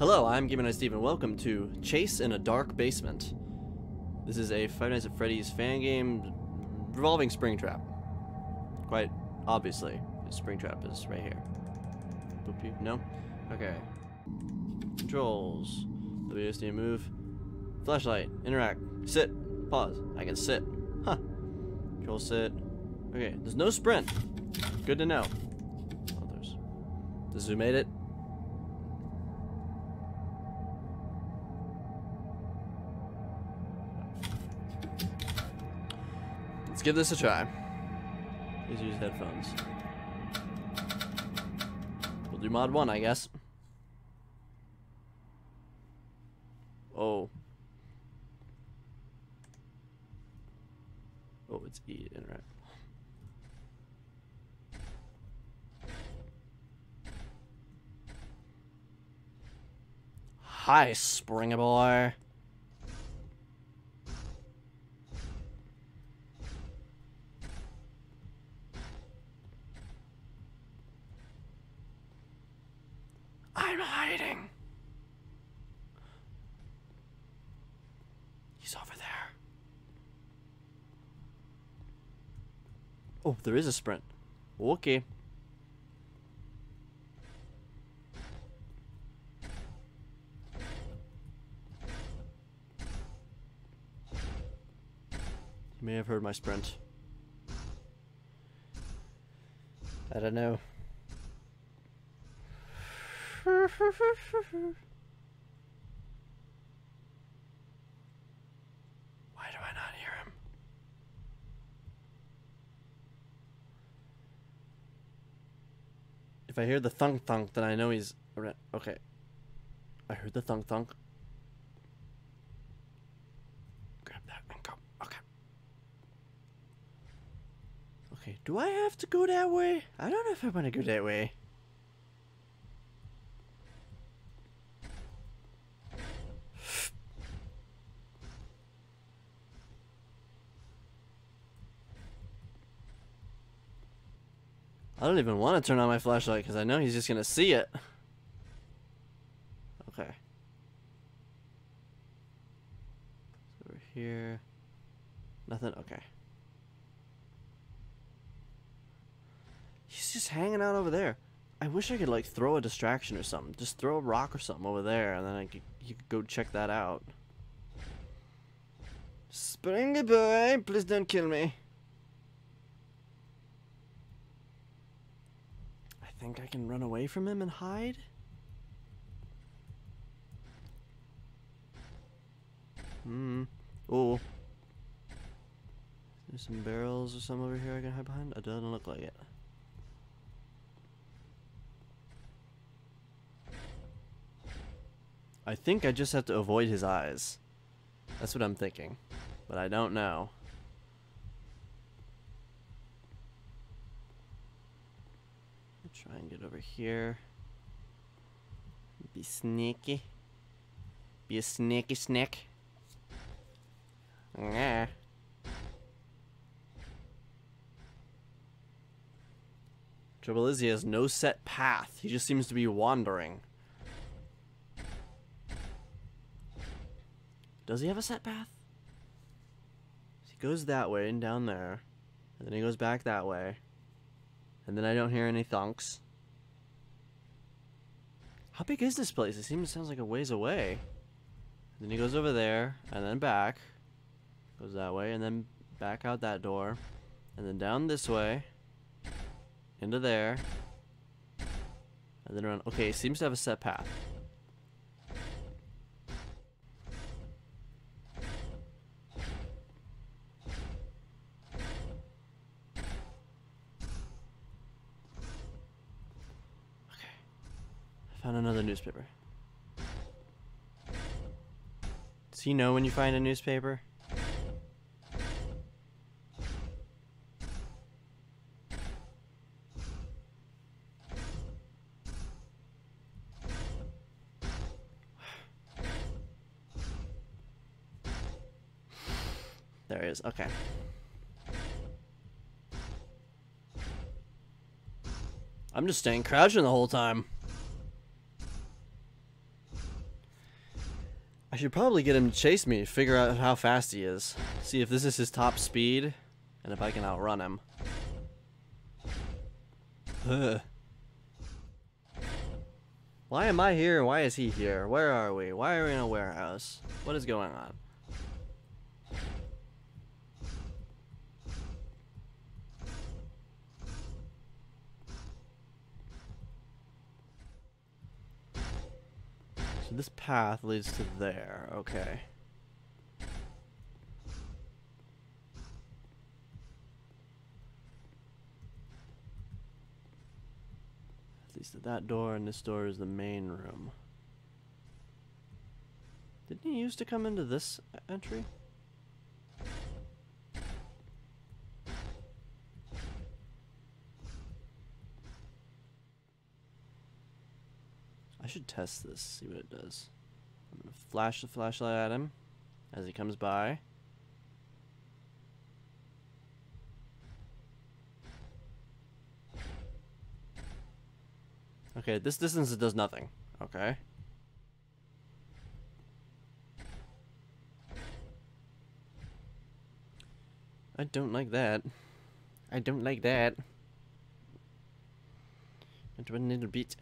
Hello, I'm Night Steve and welcome to Chase in a Dark Basement. This is a Five Nights at Freddy's fan game revolving Springtrap. Quite obviously, Springtrap is right here. Boop? No? Okay. Controls. WASD move. Flashlight. Interact. Sit. Pause. I can sit. Huh. Control sit. Okay, there's no sprint. Good to know. Oh, there's. The zoo made it. Let's give this a try. Please use headphones. We'll do mod 1, I guess. Oh. Oh, it's E, interact. Hi, Springer I'm hiding. He's over there. Oh, there is a sprint. Okay. You may have heard my sprint. I don't know. Why do I not hear him? If I hear the thunk thunk, then I know he's around. Okay. I heard the thunk thunk. Grab that and go. Okay. Okay, do I have to go that way? I don't know if I want to go that way. I don't even want to turn on my flashlight because I know he's just going to see it. Okay. So over here. Nothing? Okay. He's just hanging out over there. I wish I could like throw a distraction or something. Just throw a rock or something over there and then I could, you could go check that out. Springy boy, please don't kill me. Think I can run away from him and hide. Hmm. Oh. There's some barrels or some over here I can hide behind? It doesn't look like it. I think I just have to avoid his eyes. That's what I'm thinking. But I don't know. Try and get over here. Be sneaky. Be a sneaky snick. Yeah. Trouble is, he has no set path. He just seems to be wandering. Does he have a set path? He goes that way and down there. And then he goes back that way. And then I don't hear any thunks. How big is this place? It seems sounds like a ways away. And then he goes over there and then back. Goes that way and then back out that door. And then down this way. Into there. And then around. Okay, seems to have a set path. Found another newspaper. Does he know when you find a newspaper? There he is. Okay. I'm just staying crouching the whole time. Should probably get him to chase me, figure out how fast he is. See if this is his top speed, and if I can outrun him. Ugh. Why am I here? Why is he here? Where are we? Why are we in a warehouse? What is going on? So this path leads to there. Okay. At least at that door, and this door is the main room. Didn't he used to come into this entry? Should test this, see what it does. I'm gonna flash the flashlight at him as he comes by. Okay, this distance it does nothing. Okay. I don't like that. I don't like that. Went a little bit.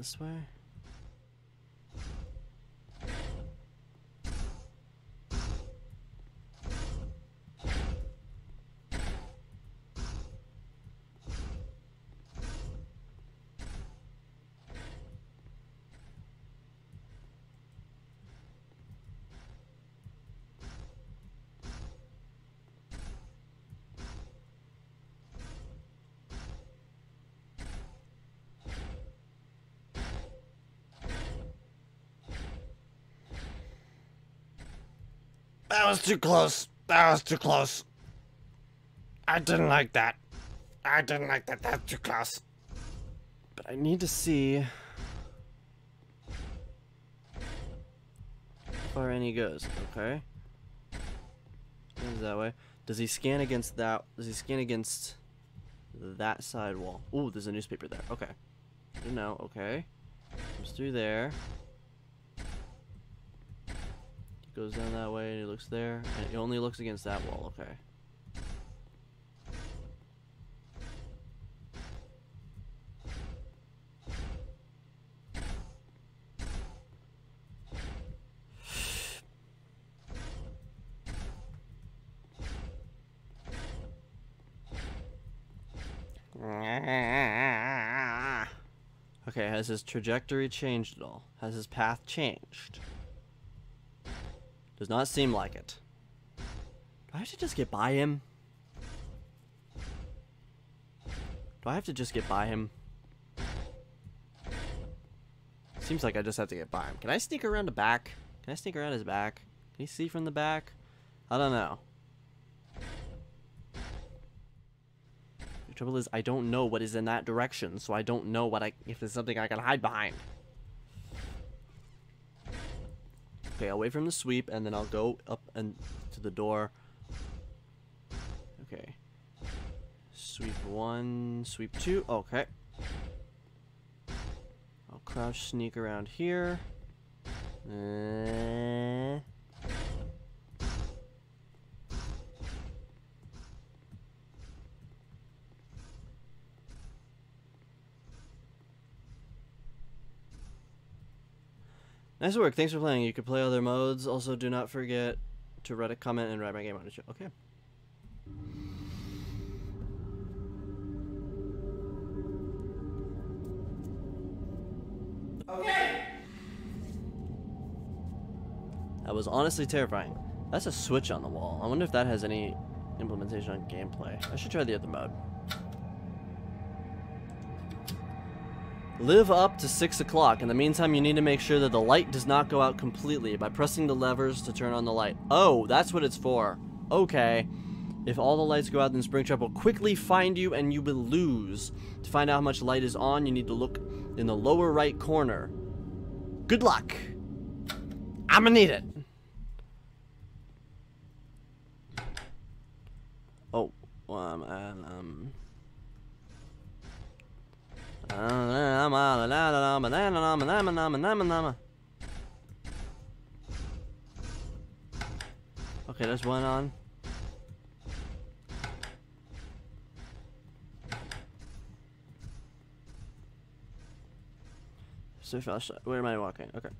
This way. That was too close. That was too close. I didn't like that. I didn't like that. That's too close. But I need to see how far any goes. Okay. Goes that way. Does he scan against that? Does he scan against that side wall? Ooh, there's a newspaper there. Okay. No. Okay. Comes through there goes down that way and he looks there. And he only looks against that wall, okay. Okay, has his trajectory changed at all? Has his path changed? Does not seem like it. Do I have to just get by him? Do I have to just get by him? Seems like I just have to get by him. Can I sneak around the back? Can I sneak around his back? Can he see from the back? I don't know. The trouble is, I don't know what is in that direction, so I don't know what I if there's something I can hide behind. Okay, for him to sweep, and then I'll go up and to the door. Okay. Sweep one, sweep two. Okay. I'll crouch, sneak around here. Uh, Nice work. Thanks for playing. You can play other modes. Also, do not forget to write a comment and write my game on it. Okay. Okay. That was honestly terrifying. That's a switch on the wall. I wonder if that has any implementation on gameplay. I should try the other mode. Live up to 6 o'clock. In the meantime, you need to make sure that the light does not go out completely by pressing the levers to turn on the light. Oh, that's what it's for. Okay. If all the lights go out, then Springtrap will quickly find you and you will lose. To find out how much light is on, you need to look in the lower right corner. Good luck. I'm gonna need it. Oh, um, um, Okay, there's one on. So. Where am I walking? Okay.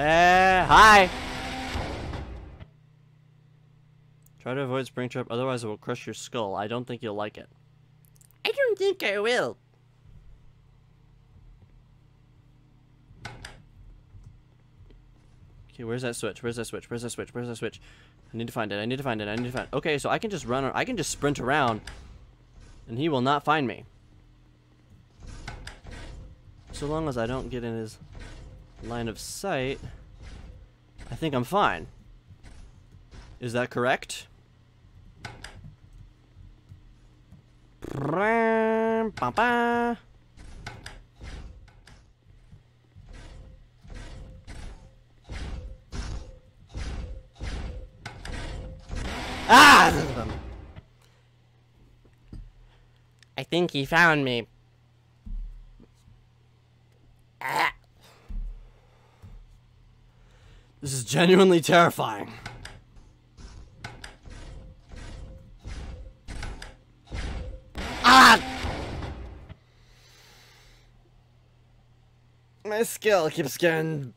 Eh, hi. Try to avoid Springtrap, otherwise it will crush your skull. I don't think you'll like it. I don't think I will. Okay, where's that switch? Where's that switch? Where's that switch? Where's that switch? I need to find it. I need to find it. I need to find it. Okay, so I can just run. I can just sprint around, and he will not find me. So long as I don't get in his line of sight, I think I'm fine. Is that correct? Ah! I think he found me. Ah. This is genuinely terrifying. Ah! My skill keeps getting...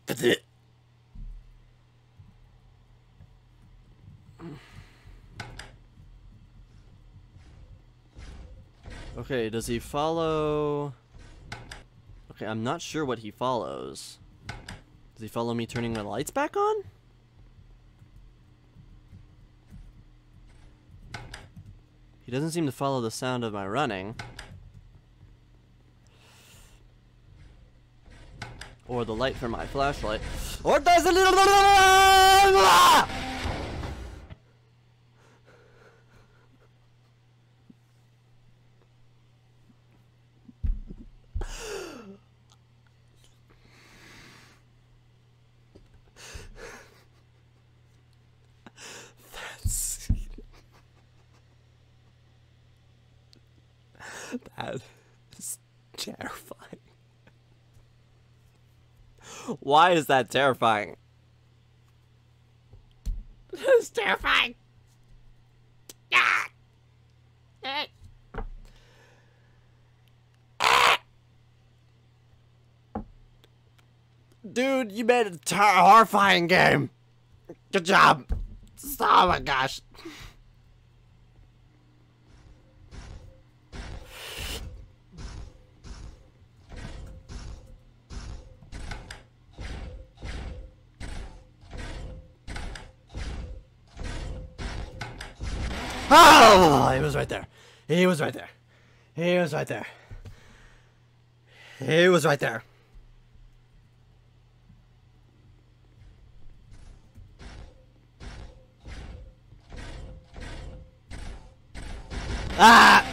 Okay, does he follow... Okay, I'm not sure what he follows. Does he follow me turning my lights back on? He doesn't seem to follow the sound of my running. Or the light from my flashlight. Or does it... That's... That is terrifying. Why is that terrifying? It's terrifying. Ah! Ah! Ah! Dude, you made a horrifying game. Good job. Oh my gosh. Oh, he was right there. He was right there. He was right there. He was right there. Ah!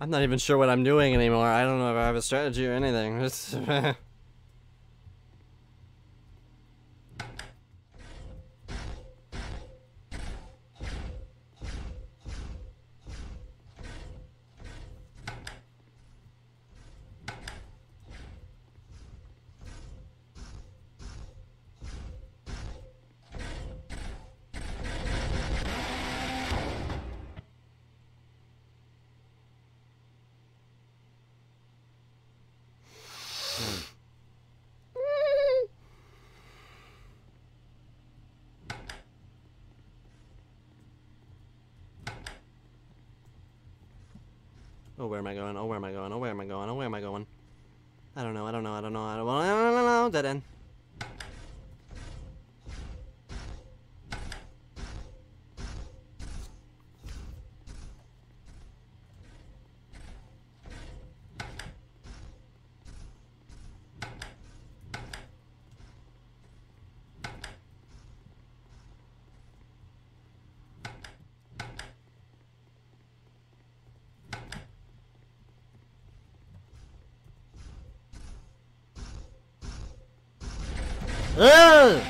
I'm not even sure what I'm doing anymore. I don't know if I have a strategy or anything. Oh, where am I going? Oh, where am I going? Oh, where am I going? Oh, where am I going? I don't know. I don't know. I don't know. I don't know. Dead end. Ugh!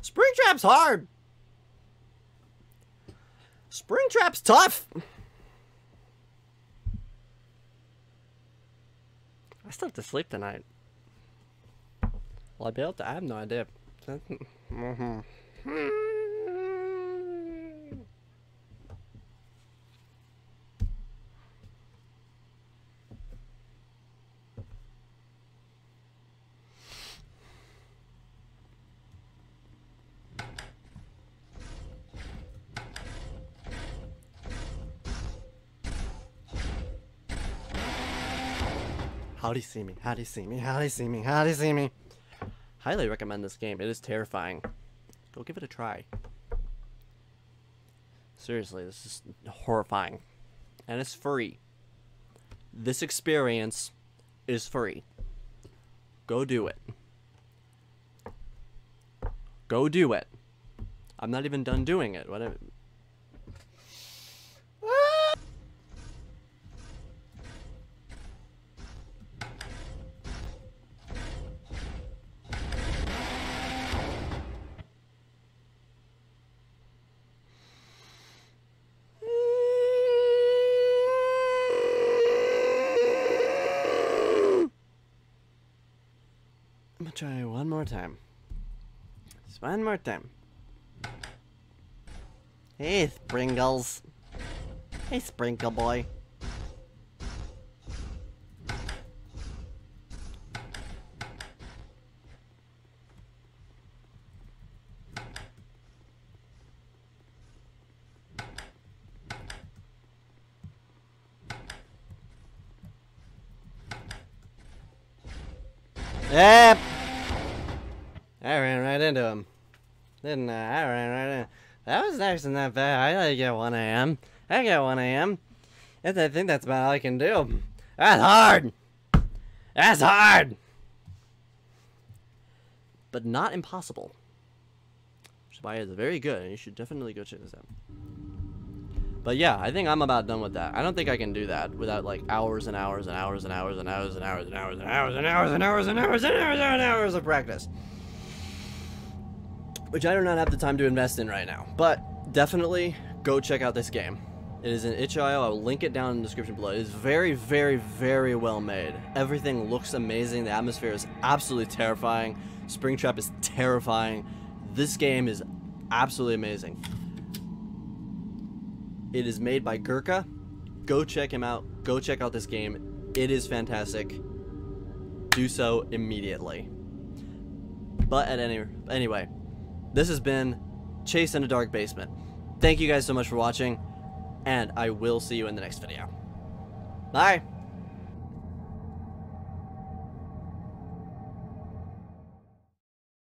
Springtrap's hard. Springtrap's tough. I still have to sleep tonight. Will I be able to? I have no idea. Mm-hmm. Hmm. How do you see me? How do you see me? How do you see me? How do you see me? Highly recommend this game. It is terrifying. Go give it a try. Seriously, this is horrifying. And it's free. This experience is free. Go do it. Go do it. I'm not even done doing it. What? I'm gonna try one more time. Just one more time. Hey, Sprinkles. Hey, Sprinkle Boy. Yep. Didn't I? I ran right. That was actually not bad. I get 1 a.m. I get 1 a.m. I think that's about all I can do. That's hard. That's hard. But not impossible. Which is very good, and you should definitely go check this out. But yeah, I think I'm about done with that. I don't think I can do that without like hours and hours and hours and hours and hours and hours and hours and hours and hours and hours and hours and hours and hours of practice. Which I do not have the time to invest in right now. But definitely go check out this game. It is in itch.io. I will link it down in the description below. It is very, very, very well made. Everything looks amazing. The atmosphere is absolutely terrifying. Springtrap is terrifying. This game is absolutely amazing. It is made by Gerka. Go check him out. Go check out this game. It is fantastic. Do so immediately. But at any anyway, this has been Chase in a Dark Basement. Thank you guys so much for watching, and I will see you in the next video. Bye!